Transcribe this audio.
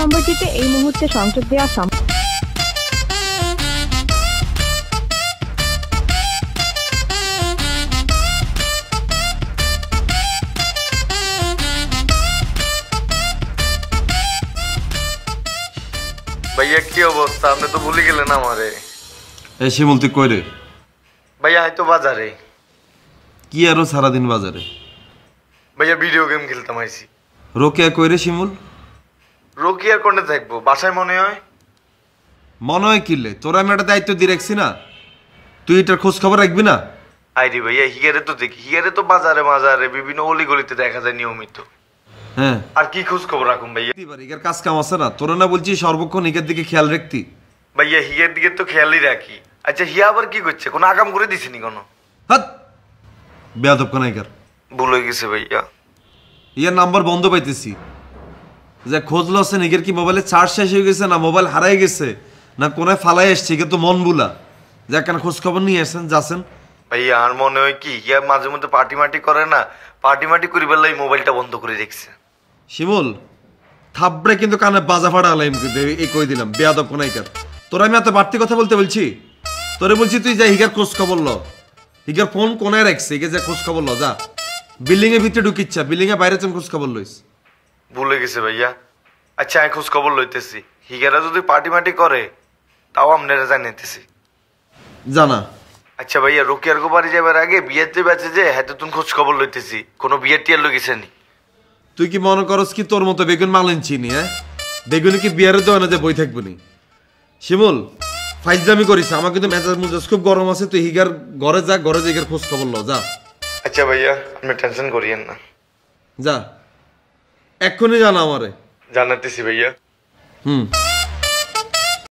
নম্বরটিতে এই মুহূর্তে সংযোগ দেওয়া সম্ভব। ভাইয়া কি অবস্থা? আপনি তো ভুলে গেলেন আমারে। এ শিমুল তুই কই রে? ভাইয়া হয়তো বাজারে। কি আরও সারাদিন বাজারে? ভাইয়া ভিডিও গেম খেলতাম আইছি। রোকেয়া কই রে শিমুল? রকি আর কোনে থাকব? বাসায় মনে হয়? মনে হয় কিনলে তোরা আমি একটা দায়িত্ব দিয়ে রাখছি না। তুই এটার খোঁজ খবর রাখবি না? আইরি ভাইয়া হিয়ারে তো দেখি। হিয়ারে তো বাজারে মাজারে বিভিন্ন অলিগলিতে দেখা যায় নিয়মিত। হ্যাঁ। আর কি খোঁজ খবর রাখুন ভাইয়া ইগার কাজ কাম আছে না? তোরা না বলছি সর্বক্ষণ ইগের দিকে খেয়াল রাখতি। ভাইয়া হিয়ার দিকে তো খেয়ালই রাখি। আচ্ছা হিয়া আবার কি করছে? কোনো আগাম করে দিছিনি কোনো? হাত! বেয়াদব কানাইকার ভুল হয়ে গেছে ভাইয়া। ইয়ার নাম্বার বন্ধ পাইতেছি। যে খোঁজ লসে নিজের কি মোবাইলে চার্জ শেষ হয়ে গেছে না মোবাইল হারাই গেছে? না কোনায় ফালাই এসছে কিন্তু মন বুলা। যে কেন খোঁজ খবর নিয়ে আসেন যাচ্ছেন। ভাইয়া আর মনে হয় কি হিয়া মাঝে মধ্যে পার্টি মার্টি করে না পার্টি মার্টি করি বেলায় মোবাইলটা বন্ধ করে রেখেছে। শিমুল থাপড়ে কিন্তু কানে বাজা ফাড়া আলাইম এই- কই দিলাম বেয়াদব কোনাইকার তোরা আমি এত বাড়তি কথা বলতে বলছি? তোরে বলছি তুই যা হিগার খোঁজ খবর ল। হিগার ফোন কোনায় রাখছে? হিগে যা খোঁজ খবর ল যা। বিল্ডিং এর ভিতরে ঢুকিচ্ছা বিল্ডিং এর বাইরে তুমি খোঁজ খবর লইস। ভুলে গেছে ভাইয়া। আচ্ছা আমি খোঁজ খবর লইতেছি। হিগারা যদি পার্টি মার্টি করে তাও আপনারা জানিতেছি জানা। আচ্ছা ভাইয়া রোকিয়ার গো বাড়ি যাবার আগে বিয়ের যে বেঁচে যে হ্যাঁ তুন খোঁজ খবর লইতেছি কোনো বিয়ের টিয়ার লগেছে নি তুই কি মনে করস কি তোর মতো বেগুন মালেন চিনি হ্যাঁ? বেগুনি কি বিয়ারে দেওয়া না যে বই থাকব নি? শিমুল ফাইজদামি করিস আমার কিন্তু মেজাজ মুজাজ খুব গরম আছে তুই হিগার ঘরে যা ঘরে যা খোঁজ খবর ল যা। আচ্ছা ভাইয়া আপনি টেনশন করিয়েন না। যা। এক্ষুনি জানা আমারে। জানাতেছি ভাইয়া। হুম।